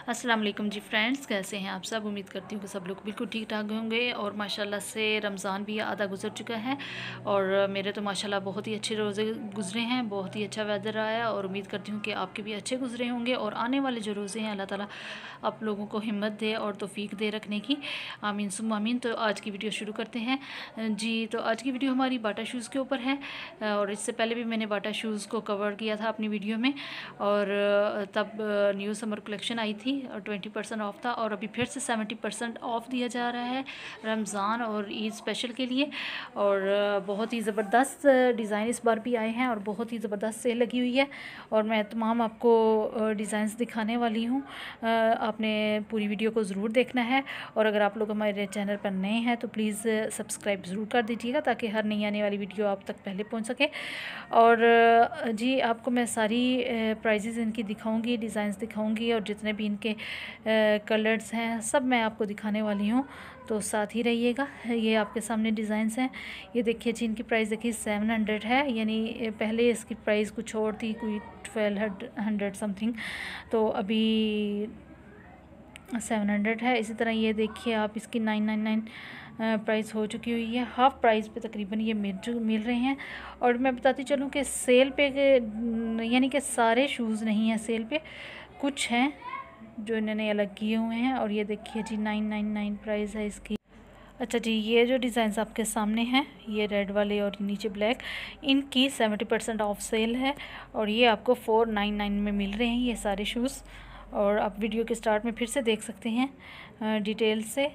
अस्सलाम वालेकुम जी फ्रेंड्स, कैसे हैं आप सब? उम्मीद करती हूँ कि सब लोग बिल्कुल ठीक ठाक होंगे और माशाल्लाह से रमज़ान भी आधा गुजर चुका है और मेरे तो माशाल्लाह बहुत ही अच्छे रोज़े गुजरे हैं, बहुत ही अच्छा वेदर आया और उम्मीद करती हूँ कि आपके भी अच्छे गुजरे होंगे और आने वाले जो रोज़े हैं, अल्लाह ताला आप लोगों को हिम्मत दे और तोफ़ीक दे रखने की। आमीन सुम आमीन। तो आज की वीडियो शुरू करते हैं। जी तो आज की वीडियो हमारी बाटा शूज़ के ऊपर है और इससे पहले भी मैंने बाटा शूज़ को कवर किया था अपनी वीडियो में और तब न्यू समर कलेक्शन आई थी और ट्वेंटी परसेंट ऑफ़ था और अभी फिर से सेवेंटी परसेंट ऑफ़ दिया जा रहा है रमज़ान और ईद स्पेशल के लिए। और बहुत ही ज़बरदस्त डिज़ाइन इस बार भी आए हैं और बहुत ही ज़बरदस्त सेल लगी हुई है। और मैं तमाम आपको डिज़ाइंस दिखाने वाली हूँ। आपने पूरी वीडियो को ज़रूर देखना है। और अगर आप लोग हमारे चैनल पर नए हैं तो प्लीज़ सब्सक्राइब ज़रूर कर दीजिएगा ताकि हर नई आने वाली वीडियो आप तक पहले पहुँच सके। और जी, आपको मैं सारी प्राइजेज़ इनकी दिखाऊँगी, डिज़ाइंस दिखाऊँगी और जितने भी इनके कलर्स हैं, सब मैं आपको दिखाने वाली हूँ। तो साथ ही रहिएगा, ये आपके सामने डिज़ाइंस हैं। ये देखिए जी, इनकी प्राइस देखिए सेवन हंड्रेड है, यानी पहले इसकी प्राइस कुछ और थी, कोई ट्वेल्व हंड्रेड समथिंग तो अभी सेवन हंड्रेड है। इसी तरह ये देखिए आप, इसकी नाइन नाइन नाइन प्राइस हो चुकी हुई है। हाफ़ प्राइस पे तकरीबन ये मिल मिल रहे हैं। और मैं बताती चलूँ कि सेल पे यानी कि सारे शूज़ नहीं हैं सेल पे, कुछ हैं। जो इन्होंने अलग किए हुए हैं और ये देखिए जी नाइन नाइन नाइन प्राइस है इसकी। अच्छा जी, ये जो डिज़ाइन आपके सामने हैं, ये रेड वाले और नीचे ब्लैक इनकी सेवेंटी परसेंट ऑफ़ सेल है और ये आपको फ़ोर नाइन नाइन में मिल रहे हैं ये सारे शूज़ और आप वीडियो के स्टार्ट में फिर से देख सकते हैं डिटेल से।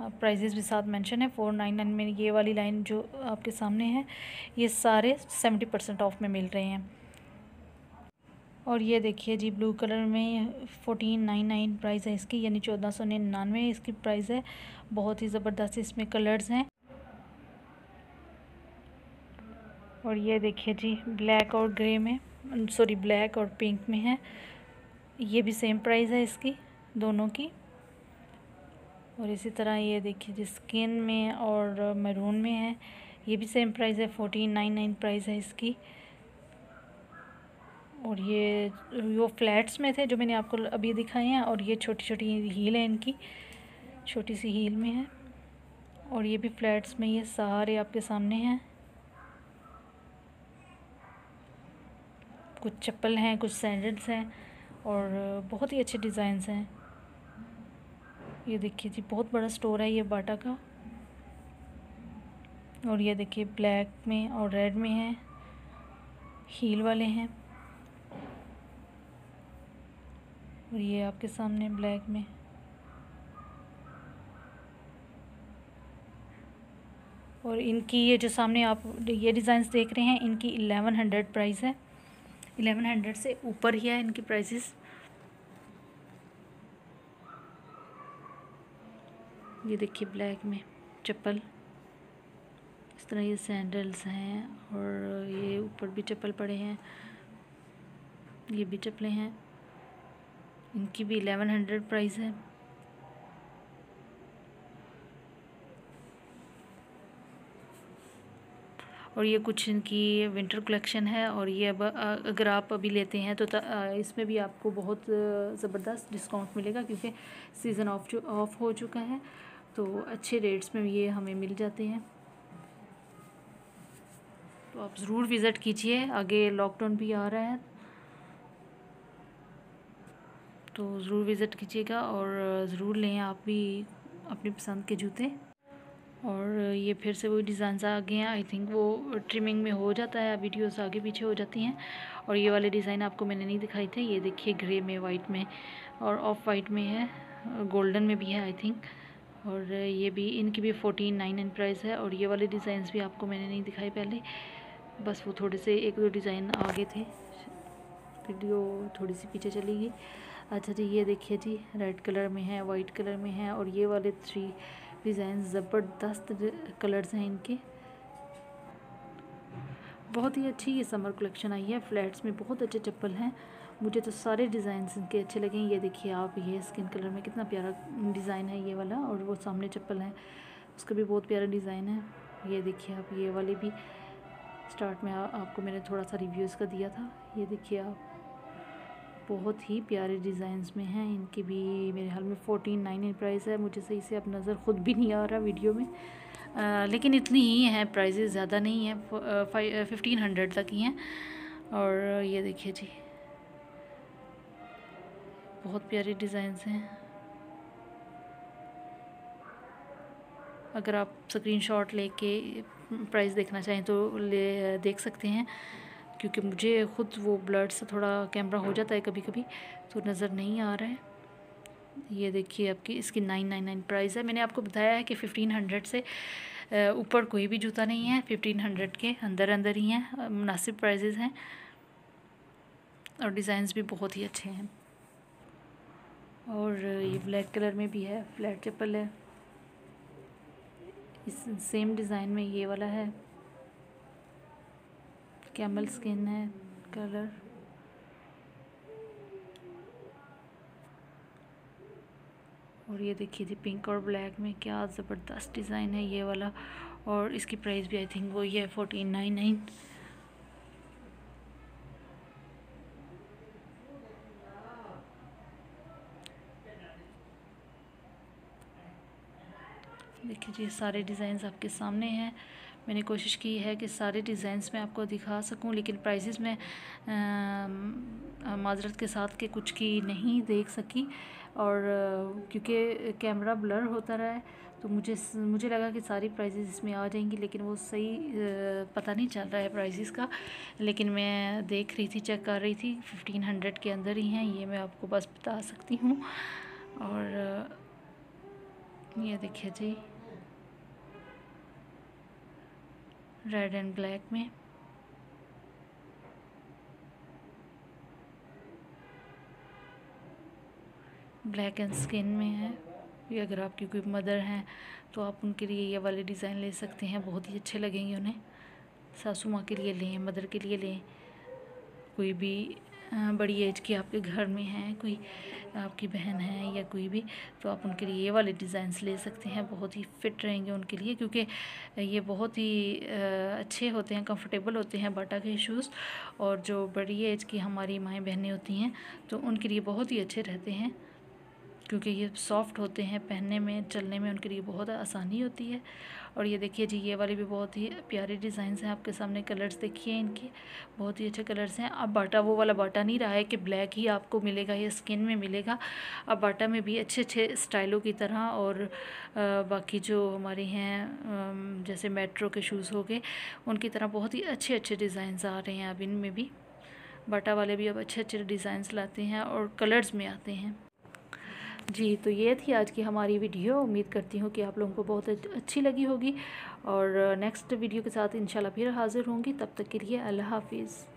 प्राइजेस भी साथ मेंशन है फ़ोर नाइन नाइन में ये वाली लाइन जो आपके सामने है, ये सारे सेवेंटी परसेंट ऑफ़ में मिल रहे हैं। और ये देखिए जी ब्लू कलर में फ़ोटीन नाइन नाइन प्राइस है इसकी, यानी चौदह सौ निन्यानवे इसकी प्राइस है। बहुत ही ज़बरदस्त इसमें कलर्स हैं। और ये देखिए जी ब्लैक और ग्रे में सॉरी ब्लैक और पिंक में है। ये भी सेम प्राइस है इसकी, दोनों की। और इसी तरह ये देखिए जी स्किन में और मैरून में है। ये भी सेम प्राइस है फोर्टीन नाइन नाइन प्राइस है इसकी। और ये, वो फ्लैट्स में थे जो मैंने आपको अभी दिखाए हैं और ये छोटी छोटी हील है इनकी छोटी सी हील में है। और ये भी फ्लैट्स में ये सारे आपके सामने हैं। कुछ चप्पल हैं, कुछ सैंडल्स हैं और बहुत ही अच्छे डिज़ाइंस हैं। ये देखिए जी, बहुत बड़ा स्टोर है ये बाटा का। और ये देखिए ब्लैक में और रेड में है, हील वाले हैं। और ये आपके सामने ब्लैक में। और इनकी ये जो सामने आप ये डिज़ाइंस देख रहे हैं, इनकी एलेवन हंड्रेड प्राइस है। एलेवन हंड्रेड से ऊपर ही है इनकी प्राइसेस। ये देखिए ब्लैक में चप्पल। इस तरह ये सैंडल्स हैं और ये ऊपर भी चप्पल पड़े हैं। ये भी चप्पलें हैं। इनकी भी एलेवन हंड्रेड प्राइस है। और ये कुछ इनकी विंटर कलेक्शन है और ये अब अगर आप अभी लेते हैं तो इसमें भी आपको बहुत ज़बरदस्त डिस्काउंट मिलेगा क्योंकि सीज़न ऑफ़ जो ऑफ़ हो चुका है। तो अच्छे रेट्स में ये हमें मिल जाते हैं। तो आप ज़रूर विज़िट कीजिए। आगे लॉकडाउन भी आ रहा है। तो ज़रूर विज़िट कीजिएगा और ज़रूर लें आप भी अपनी पसंद के जूते। और ये फिर से वही डिज़ाइन आ गए हैं। आई थिंक वो ट्रिमिंग में हो जाता है वीडियोस आगे पीछे हो जाती हैं। और ये वाले डिज़ाइन आपको मैंने नहीं दिखाई थे। ये देखिए ग्रे में, वाइट में और ऑफ़ वाइट में है, गोल्डन में भी है, आई थिंक। और ये भी, इनकी भी फ़ोटीन नाइन एन प्राइस है और ये वाले डिज़ाइंस भी आपको मैंने नहीं दिखाई पहले। बस वो थोड़े से एक दो डिज़ाइन आगे थे। वीडियो थोड़ी सी पीछे चली गई। अच्छा जी ये देखिए जी रेड कलर में है वाइट कलर में है और ये वाले थ्री डिज़ाइन ज़बरदस्त कलर्स हैं इनके। बहुत ही अच्छी ये समर कलेक्शन आई है फ्लैट्स में बहुत अच्छे चप्पल हैं। मुझे तो सारे डिज़ाइन इनके अच्छे लगे ये देखिए आप ये स्किन कलर में कितना प्यारा डिज़ाइन है ये वाला और वो सामने चप्पल है उसका भी बहुत प्यारा डिज़ाइन है। ये देखिए आप ये वाले भी। स्टार्ट में आ, आपको मैंने थोड़ा सा रिव्यू इसका दिया था। ये देखिए आप। बहुत ही प्यारे डिज़ाइंस में हैं। इनके भी मेरे हाल में फ़ोटीन नाइन इन प्राइस है। मुझे सही से अब नज़र ख़ुद भी नहीं आ रहा वीडियो में। आ, लेकिन इतनी ही हैं। प्राइजेज़ ज़्यादा नहीं हैं। फिफ्टीन हंड्रेड तक ही हैं। और ये देखिए जी। बहुत प्यारे डिज़ाइंस हैं। अगर आप स्क्रीनशॉट लेके प्राइस देखना चाहें तो ले देख सकते हैं। क्योंकि मुझे ख़ुद वो ब्लड से थोड़ा कैमरा हो जाता है कभी कभी तो नज़र नहीं आ रहा है। ये देखिए आपकी, इसकी नाइन नाइन नाइन प्राइस है। मैंने आपको बताया है कि फ़िफ्टीन हंड्रेड से ऊपर कोई भी जूता नहीं है। फ़िफ्टीन हंड्रेड के अंदर अंदर ही हैं मुनासिब प्राइजेज़ हैं। और डिज़ाइंस भी बहुत ही अच्छे हैं। और ये ब्लैक कलर में भी है, फ्लैट चप्पल है। इस सेम डिज़ाइन में ये वाला है। कैमल स्किन है कलर और ये देखिए थी पिंक और ब्लैक में क्या ज़बरदस्त डिज़ाइन है ये वाला। और इसकी प्राइस भी आई थिंक वही है फोर्टीन नाइन नाइन देखिए जी सारे डिज़ाइंस आपके सामने हैं। मैंने कोशिश की है कि सारे डिज़ाइंस में आपको दिखा सकूँ, लेकिन प्राइसेस में माजरत के साथ के कुछ की नहीं देख सकी। और, क्योंकि कैमरा ब्लर होता रहा है तो मुझे मुझे लगा कि सारी प्राइजेस इसमें आ जाएँगी, लेकिन वो सही पता नहीं चल रहा है प्राइजेस का। लेकिन मैं देख रही थी, चेक कर रही थी, फिफ्टीन हंड्रेड के अंदर ही हैं, ये मैं आपको बस बता सकती हूँ। और, ये देखिए जी। रेड एंड ब्लैक में। ब्लैक एंड स्किन में है। ये अगर आपकी कोई मदर हैं तो आप उनके लिए ये वाले डिज़ाइन ले सकते हैं। बहुत ही अच्छे लगेंगे उन्हें। सासू माँ के लिए लें, मदर के लिए लें। कोई भी बड़ी एज की आपके घर में है, कोई आपकी बहन है या कोई भी तो आप उनके लिए ये वाले डिज़ाइंस ले सकते हैं, बहुत ही फ़िट रहेंगे उनके लिए, क्योंकि ये बहुत ही अच्छे होते हैं कंफर्टेबल होते हैं बाटा के शूज़ और जो बड़ी एज की हमारी माएँ बहनें होती हैं तो उनके लिए बहुत ही अच्छे रहते हैं। क्योंकि ये सॉफ्ट होते हैं पहनने में, चलने में उनके लिए बहुत आसानी होती है। और ये देखिए जी, ये वाले भी बहुत ही प्यारे डिज़ाइंस हैं आपके सामने, कलर्स देखिए इनके, बहुत ही अच्छे कलर्स हैं। अब बाटा, वो वाला बाटा नहीं रहा है कि ब्लैक ही आपको मिलेगा, या स्किन में मिलेगा। अब बाटा में भी अच्छे अच्छे स्टाइलों की तरह और बाकी जो हमारे हैं जैसे मेट्रो के शूज़ हो गए, उनकी तरह बहुत ही अच्छे अच्छे डिज़ाइंस आ रहे हैं अब इनमें भी। बाटा वाले भी अब अच्छे अच्छे डिज़ाइंस लाते हैं और कलर्स में आते हैं। जी तो ये थी आज की हमारी वीडियो। उम्मीद करती हूँ कि आप लोगों को बहुत अच्छी लगी होगी और नेक्स्ट वीडियो के साथ इंशाल्लाह फिर हाज़िर होंगी। तब तक के लिए अल्लाह हाफिज़।